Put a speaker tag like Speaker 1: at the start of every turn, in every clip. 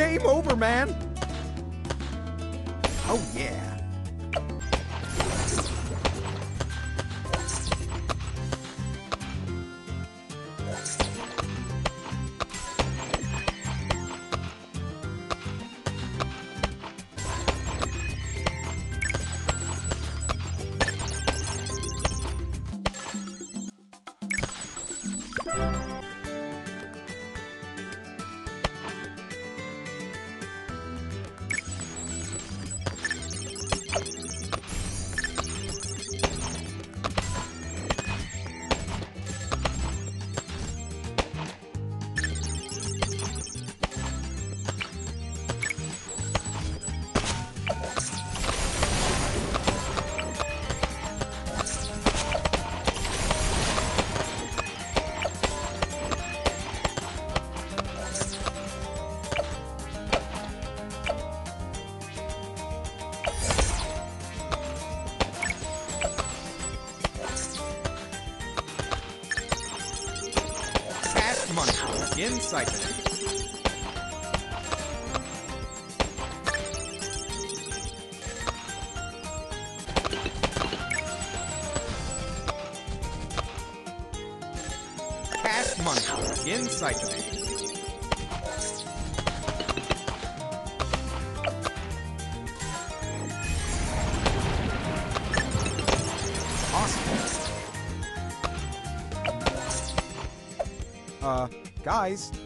Speaker 1: Game over, man. Oh, yeah. Siphon. Cash money in. Awesome. Uh, guys.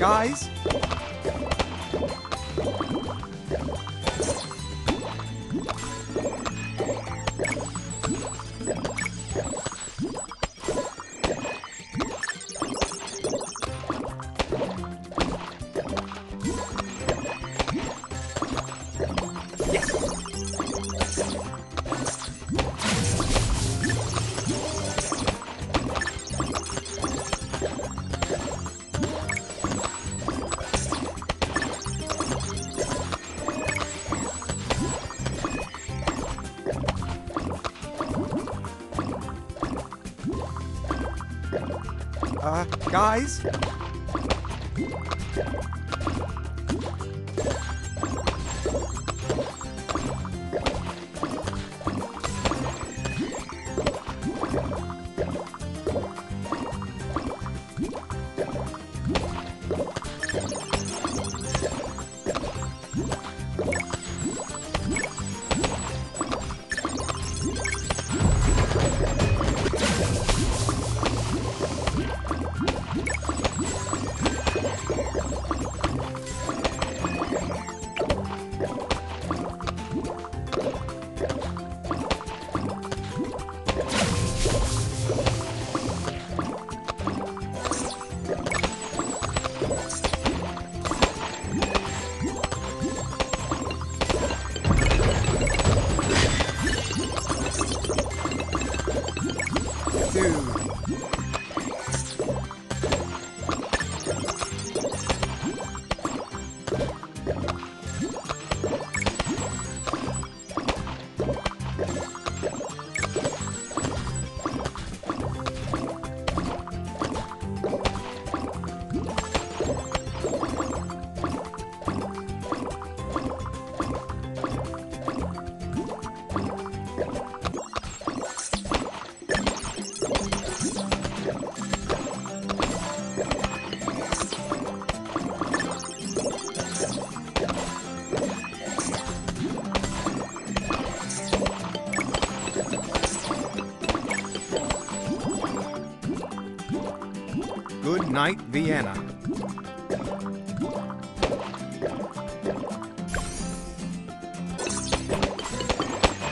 Speaker 1: Guys. Uh, guys. Good night, Vienna.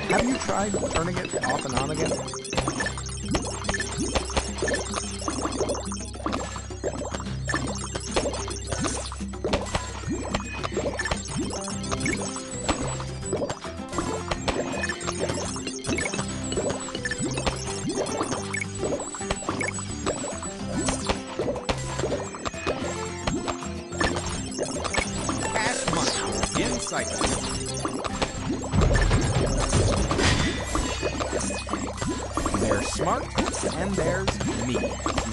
Speaker 1: Have you tried turning it off and on again? There's smart and there's me.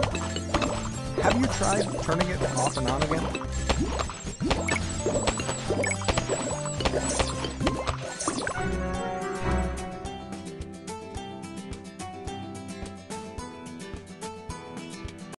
Speaker 1: Have you tried turning it off and on again?